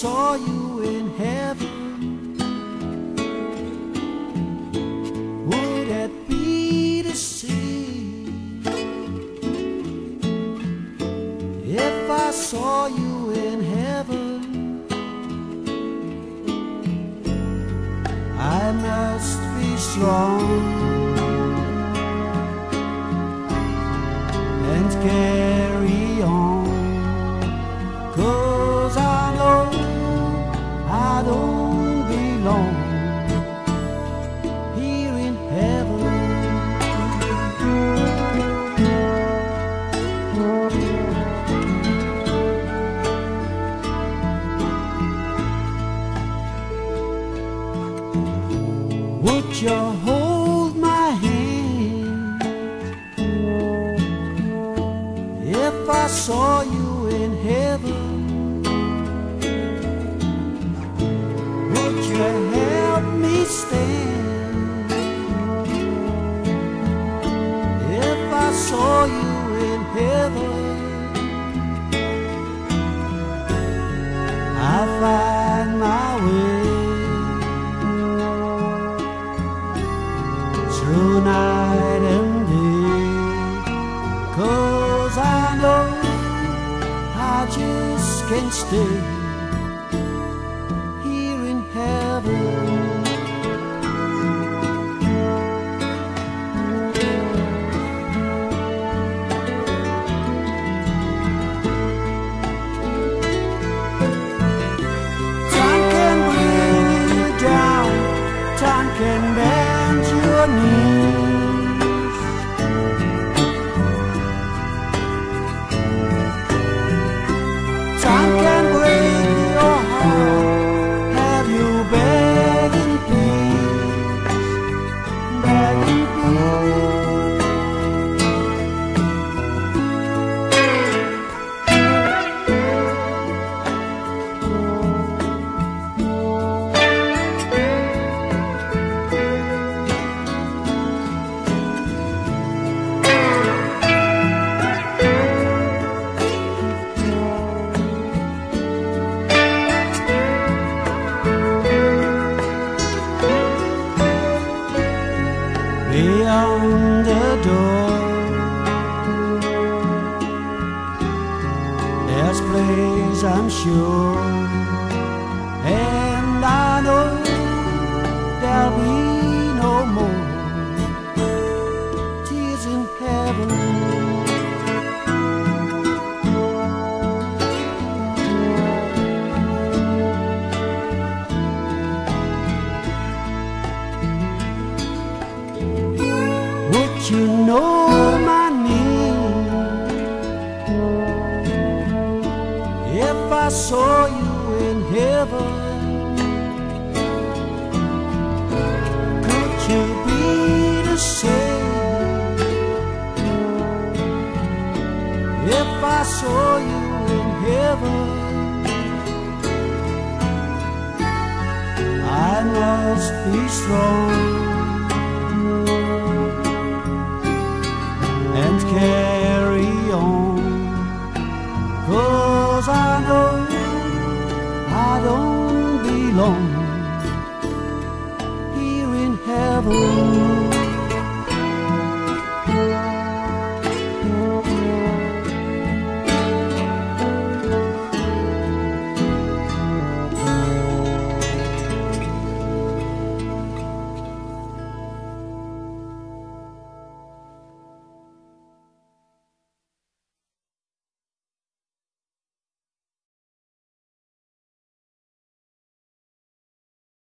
saw you in heaven? Strong. and carry on. Cause I know I don't Would you hold my hand? If I saw you in heaven, would you help me stand? If I saw you in heaven, I can't stay here in heaven. Time can bring you down, time can bend your knees. Beyond the door. There's place I'm sure, and I know there'll be saw you in heaven? Could you be the same if I saw you in heaven? I must be strong. Cause I know I don't belong here in heaven.